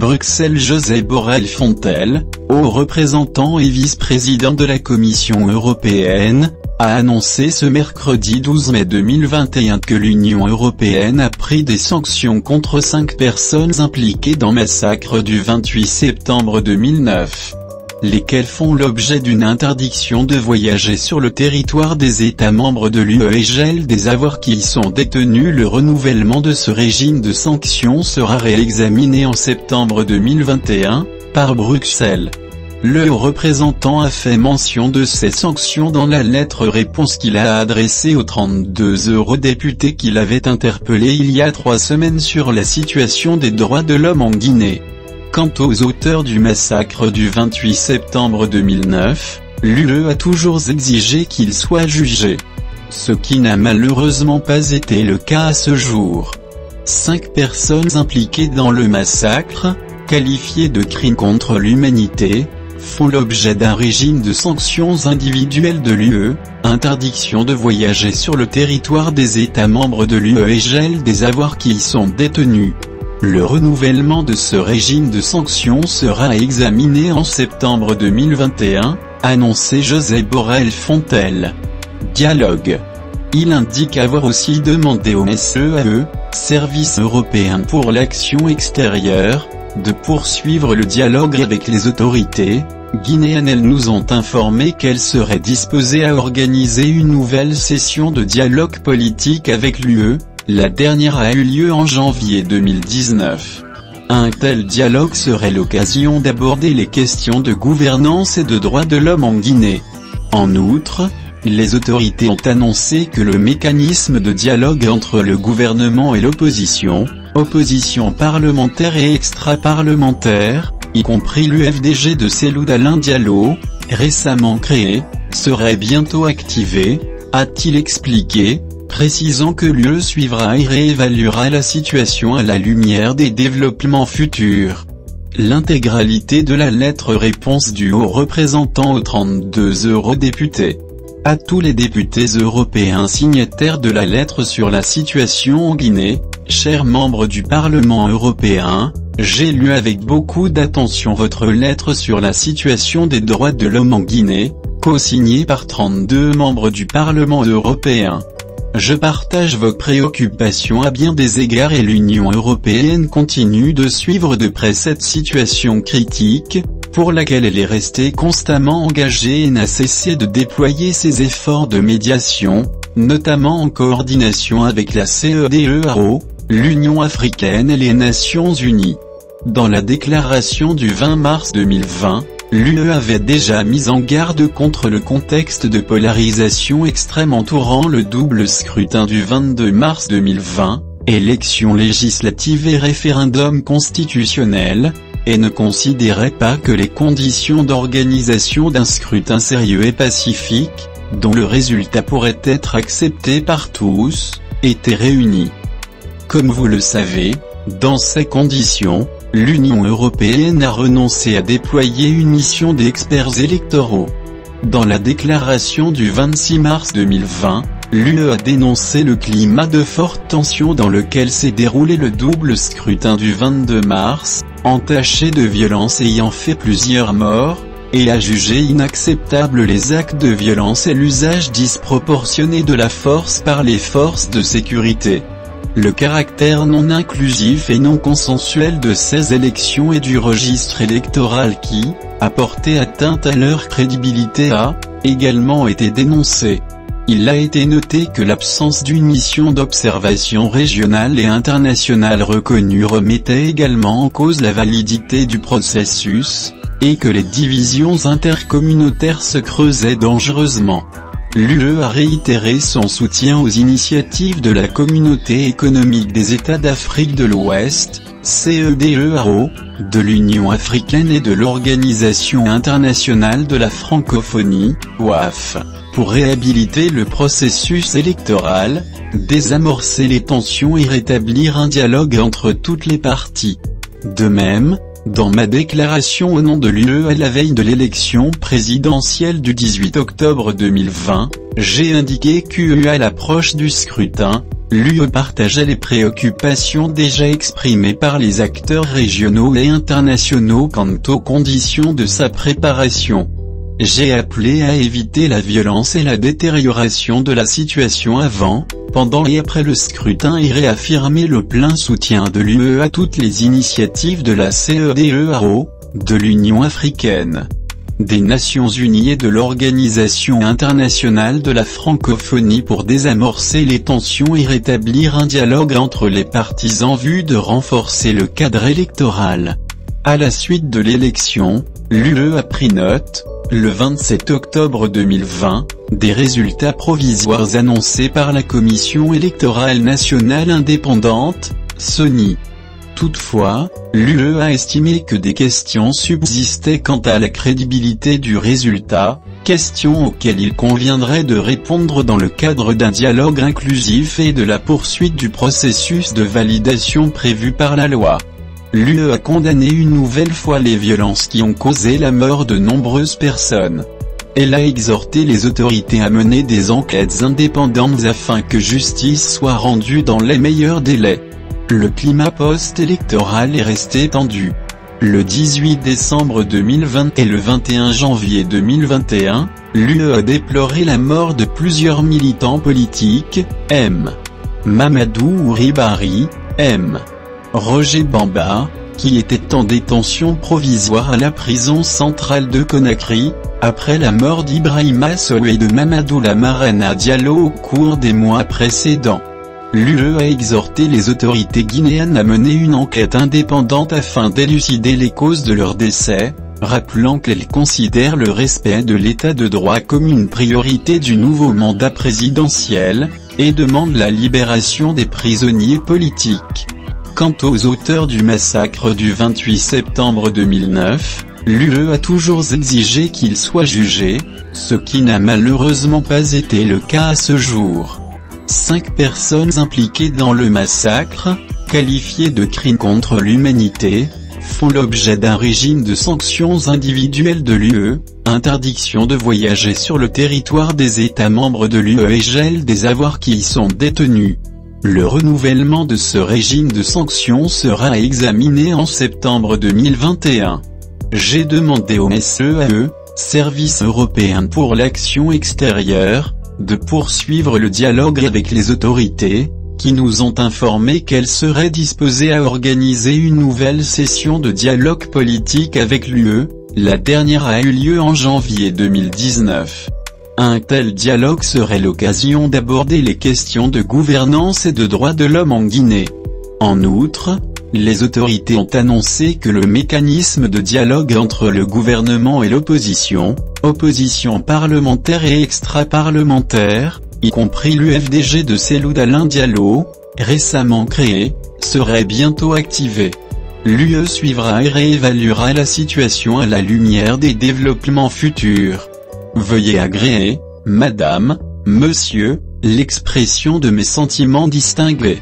Bruxelles José Borrell Fontel, haut représentant et vice-président de la Commission européenne, a annoncé ce mercredi 12 mai 2021 que l'Union européenne a pris des sanctions contre cinq personnes impliquées dans massacre du 28 septembre 2009 lesquelles font l'objet d'une interdiction de voyager sur le territoire des États membres de l'UE et gel des avoirs qui y sont détenus. Le renouvellement de ce régime de sanctions sera réexaminé en septembre 2021, par Bruxelles. Le représentant a fait mention de ces sanctions dans la lettre réponse qu'il a adressée aux 32 eurodéputés qu'il avait interpellés il y a trois semaines sur la situation des droits de l'homme en Guinée. Quant aux auteurs du massacre du 28 septembre 2009, l'UE a toujours exigé qu'ils soient jugés. Ce qui n'a malheureusement pas été le cas à ce jour. Cinq personnes impliquées dans le massacre, qualifiées de crimes contre l'humanité, font l'objet d'un régime de sanctions individuelles de l'UE, interdiction de voyager sur le territoire des États membres de l'UE et gel des avoirs qui y sont détenus. Le renouvellement de ce régime de sanctions sera examiné en septembre 2021, annoncé José Borrell Fontel. Dialogue. Il indique avoir aussi demandé au SEAE, Service européen pour l'action extérieure, de poursuivre le dialogue avec les autorités guinéennes. Elles nous ont informé qu'elles seraient disposées à organiser une nouvelle session de dialogue politique avec l'UE, la dernière a eu lieu en janvier 2019. Un tel dialogue serait l'occasion d'aborder les questions de gouvernance et de droits de l'homme en Guinée. En outre, les autorités ont annoncé que le mécanisme de dialogue entre le gouvernement et l'opposition, opposition parlementaire et extra-parlementaire, y compris l'UFDG de Cellou Alain Diallo, récemment créé, serait bientôt activé, a-t-il expliqué, précisant que l'UE suivra et réévaluera la situation à la lumière des développements futurs. L'intégralité de la lettre réponse du haut représentant aux 32 eurodéputés. À tous les députés européens signataires de la lettre sur la situation en Guinée, chers membres du Parlement européen, j'ai lu avec beaucoup d'attention votre lettre sur la situation des droits de l'homme en Guinée, co-signée par 32 membres du Parlement européen. Je partage vos préoccupations à bien des égards et l'Union européenne continue de suivre de près cette situation critique, pour laquelle elle est restée constamment engagée et n'a cessé de déployer ses efforts de médiation, notamment en coordination avec la CEDEAO, l'Union africaine et les Nations unies. Dans la déclaration du 20 mars 2020, l'UE avait déjà mis en garde contre le contexte de polarisation extrême entourant le double scrutin du 22 mars 2020, élections législatives et référendum constitutionnel, et ne considérait pas que les conditions d'organisation d'un scrutin sérieux et pacifique, dont le résultat pourrait être accepté par tous, étaient réunies. Comme vous le savez, dans ces conditions, l'Union européenne a renoncé à déployer une mission d'experts électoraux. Dans la déclaration du 26 mars 2020, l'UE a dénoncé le climat de forte tension dans lequel s'est déroulé le double scrutin du 22 mars, entaché de violence ayant fait plusieurs morts, et a jugé inacceptable les actes de violence et l'usage disproportionné de la force par les forces de sécurité. Le caractère non inclusif et non consensuel de ces élections et du registre électoral qui, a porté atteinte à leur crédibilité a, également été dénoncé. Il a été noté que l'absence d'une mission d'observation régionale et internationale reconnue remettait également en cause la validité du processus, et que les divisions intercommunautaires se creusaient dangereusement. L'UE a réitéré son soutien aux initiatives de la Communauté économique des États d'Afrique de l'Ouest, CEDEAO, de l'Union africaine et de l'Organisation internationale de la francophonie, OAF, pour réhabiliter le processus électoral, désamorcer les tensions et rétablir un dialogue entre toutes les parties. De même, dans ma déclaration au nom de l'UE à la veille de l'élection présidentielle du 18 octobre 2020, J'ai indiqué qu'à l'approche du scrutin, l'UE partageait les préoccupations déjà exprimées par les acteurs régionaux et internationaux quant aux conditions de sa préparation. J'ai appelé à éviter la violence et la détérioration de la situation avant, pendant et après le scrutin et réaffirmer le plein soutien de l'UE à toutes les initiatives de la CEDEAO, de l'Union africaine, des Nations Unies et de l'Organisation internationale de la francophonie pour désamorcer les tensions et rétablir un dialogue entre les partis en vue de renforcer le cadre électoral. À la suite de l'élection, l'UE a pris note, le 27 octobre 2020, des résultats provisoires annoncés par la Commission électorale nationale indépendante, SONI. Toutefois, l'UE a estimé que des questions subsistaient quant à la crédibilité du résultat, questions auxquelles il conviendrait de répondre dans le cadre d'un dialogue inclusif et de la poursuite du processus de validation prévu par la loi. L'UE a condamné une nouvelle fois les violences qui ont causé la mort de nombreuses personnes. Elle a exhorté les autorités à mener des enquêtes indépendantes afin que justice soit rendue dans les meilleurs délais. Le climat post-électoral est resté tendu. Le 18 décembre 2020 et le 21 janvier 2021, l'UE a déploré la mort de plusieurs militants politiques, M. Mamadou Ribari, M. Roger Bamba, qui était en détention provisoire à la prison centrale de Conakry, après la mort d'Ibrahima Sow et de Mamadou Lamarana Diallo au cours des mois précédents. L'UE a exhorté les autorités guinéennes à mener une enquête indépendante afin d'élucider les causes de leur décès, rappelant qu'elle considère le respect de l'état de droit comme une priorité du nouveau mandat présidentiel, et demande la libération des prisonniers politiques. Quant aux auteurs du massacre du 28 septembre 2009, l'UE a toujours exigé qu'ils soient jugés, ce qui n'a malheureusement pas été le cas à ce jour. Cinq personnes impliquées dans le massacre, qualifiées de crimes contre l'humanité, font l'objet d'un régime de sanctions individuelles de l'UE, interdiction de voyager sur le territoire des États membres de l'UE et gel des avoirs qui y sont détenus. Le renouvellement de ce régime de sanctions sera examiné en septembre 2021. J'ai demandé au SEAE, Service européen pour l'action extérieure, de poursuivre le dialogue avec les autorités, qui nous ont informé qu'elles seraient disposées à organiser une nouvelle session de dialogue politique avec l'UE, la dernière a eu lieu en janvier 2019. Un tel dialogue serait l'occasion d'aborder les questions de gouvernance et de droits de l'homme en Guinée. En outre, les autorités ont annoncé que le mécanisme de dialogue entre le gouvernement et l'opposition, opposition parlementaire et extra-parlementaire, y compris l'UFDG de Cellou Alain Diallo, récemment créé, serait bientôt activé. L'UE suivra et réévaluera la situation à la lumière des développements futurs. Veuillez agréer, Madame, Monsieur, l'expression de mes sentiments distingués.